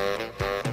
Música